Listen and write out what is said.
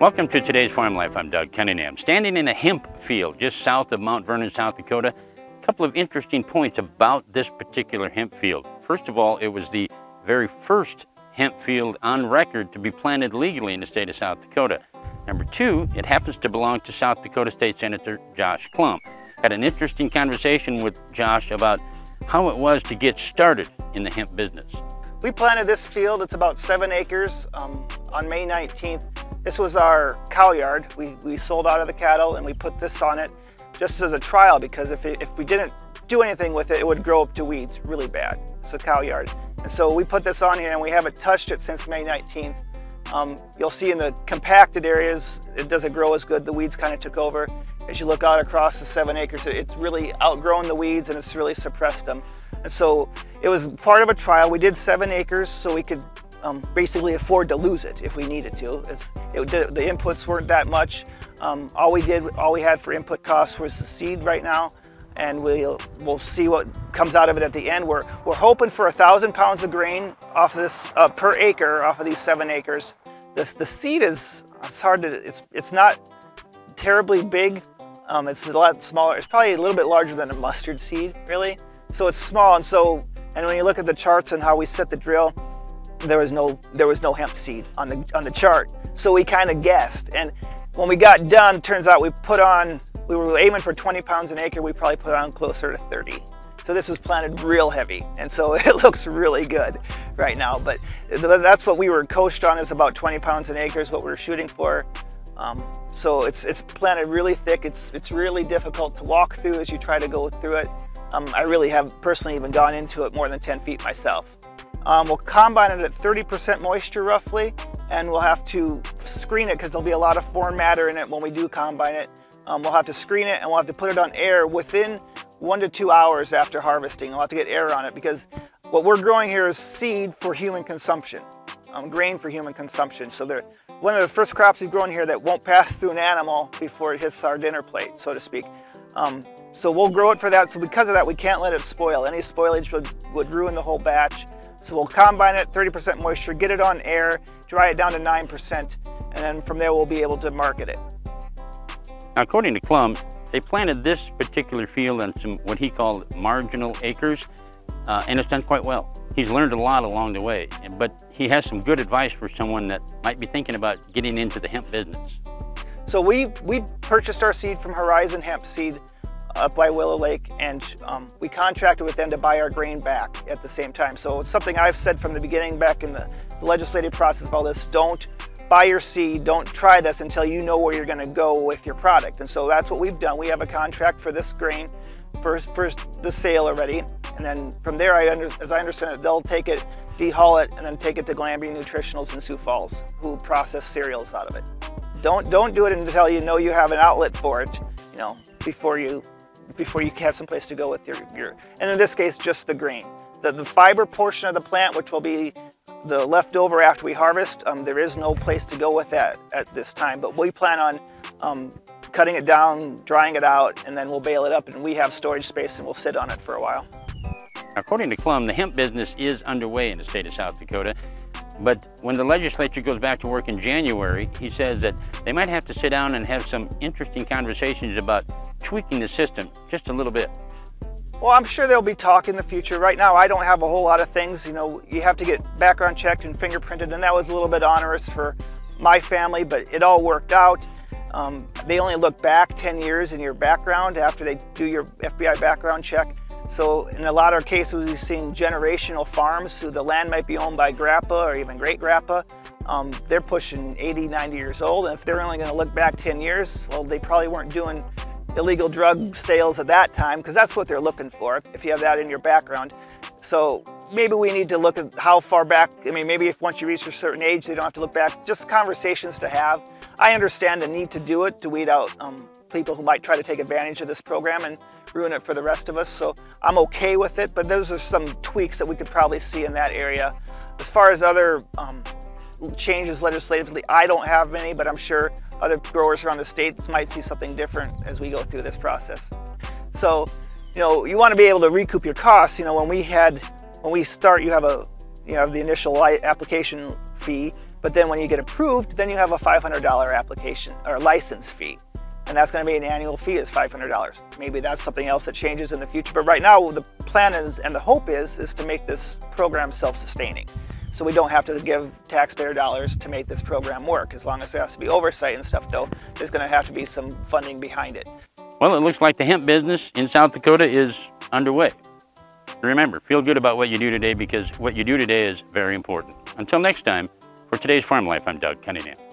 Welcome to today's Farm Life. I'm Doug Cunningham. Standing in a hemp field just south of Mount Vernon, South Dakota, a couple of interesting points about this particular hemp field. First of all, it was the very first hemp field on record to be planted legally in the state of South Dakota. Number two, it happens to belong to South Dakota State Senator Josh Klumb. Had an interesting conversation with Josh about how it was to get started in the hemp business. We planted this field, it's about seven acres, um, on May 19th. This was our cow yard. We, we sold out of the cattle and we put this on it just as a trial because if, it, if we didn't do anything with it, it would grow up to weeds really bad. It's a cow yard. And so we put this on here and we haven't touched it since May 19th. Um, you'll see in the compacted areas, it doesn't grow as good. The weeds kind of took over. As you look out across the seven acres, it's really outgrown the weeds and it's really suppressed them. And so it was part of a trial. We did seven acres so we could um, basically afford to lose it if we needed to. It, the inputs weren't that much. Um, all we did, all we had for input costs was the seed right now, and we'll we'll see what comes out of it at the end. We're we're hoping for a thousand pounds of grain off this uh, per acre off of these seven acres. This the seed is it's hard to it's it's not terribly big. Um, it's a lot smaller. It's probably a little bit larger than a mustard seed, really. So it's small, and so and when you look at the charts and how we set the drill, there was no there was no hemp seed on the on the chart. So we kind of guessed. And when we got done, turns out we put on we were aiming for 20 pounds an acre. We probably put on closer to 30. So this was planted real heavy, and so it looks really good right now. But that's what we were coached on is about 20 pounds an acre is what we are shooting for. Um, so it's it's planted really thick. It's it's really difficult to walk through as you try to go through it. Um, I really have personally even gone into it more than 10 feet myself. Um, we'll combine it at 30% moisture roughly, and we'll have to screen it because there'll be a lot of foreign matter in it when we do combine it. Um, we'll have to screen it and we'll have to put it on air within one to two hours after harvesting. We'll have to get air on it because what we're growing here is seed for human consumption, um, grain for human consumption. So they're one of the first crops we've grown here that won't pass through an animal before it hits our dinner plate, so to speak. Um, so we'll grow it for that. So because of that, we can't let it spoil. Any spoilage would, would ruin the whole batch. So we'll combine it, 30% moisture, get it on air, dry it down to 9%, and then from there we'll be able to market it. According to Klumb, they planted this particular field on some what he called marginal acres, uh, and it's done quite well. He's learned a lot along the way, but he has some good advice for someone that might be thinking about getting into the hemp business. So we, we purchased our seed from Horizon Hemp Seed up by Willow Lake, and um, we contracted with them to buy our grain back at the same time. So it's something I've said from the beginning back in the, legislative process of all this, don't buy your seed, don't try this until you know where you're gonna go with your product. And so that's what we've done. We have a contract for this grain, first, first the sale already, and then from there, I under, as I understand it, they'll take it, dehull it, and then take it to Glanbia Nutritionals in Sioux Falls, who process cereals out of it. Don't, don't do it until you know you have an outlet for it, you know, before you before you have some place to go with your, your and in this case, just the grain. The, the fiber portion of the plant, which will be the leftover after we harvest, um, there is no place to go with that at this time, but we plan on um, cutting it down, drying it out, and then we'll bale it up and we have storage space and we'll sit on it for a while. According to Klumb, the hemp business is underway in the state of South Dakota. But when the legislature goes back to work in January, he says that they might have to sit down and have some interesting conversations about tweaking the system just a little bit. Well, I'm sure there'll be talk in the future. Right now, I don't have a whole lot of things. You know, you have to get background checked and fingerprinted, and that was a little bit onerous for my family, but it all worked out. Um, they only look back 10 years in your background after they do your FBI background check. So in a lot of cases, we've seen generational farms, so the land might be owned by grandpa or even great grandpa. Um, they're pushing 80, 90 years old, and if they're only gonna look back 10 years, well, they probably weren't doing illegal drug sales at that time, because that's what they're looking for, if you have that in your background. So maybe we need to look at how far back, I mean, maybe if once you reach a certain age, they don't have to look back, just conversations to have. I understand the need to do it to weed out um, people who might try to take advantage of this program and ruin it for the rest of us. So I'm okay with it, but those are some tweaks that we could probably see in that area. As far as other um, changes legislatively, I don't have many, but I'm sure other growers around the states might see something different as we go through this process. So you know, you want to be able to recoup your costs. You know, when we had, when we start, you have a, you have the initial application fee, But then when you get approved, then you have a $500 application or license fee. And that's going to be an annual fee is $500. Maybe that's something else that changes in the future. But right now, the plan is and the hope is is to make this program self-sustaining. So we don't have to give taxpayer dollars to make this program work. As long as there has to be oversight and stuff, though, there's going to have to be some funding behind it. Well, it looks like the hemp business in South Dakota is underway. Remember, feel good about what you do today because what you do today is very important. Until next time, for today's Farm Life, I'm Doug Cunningham.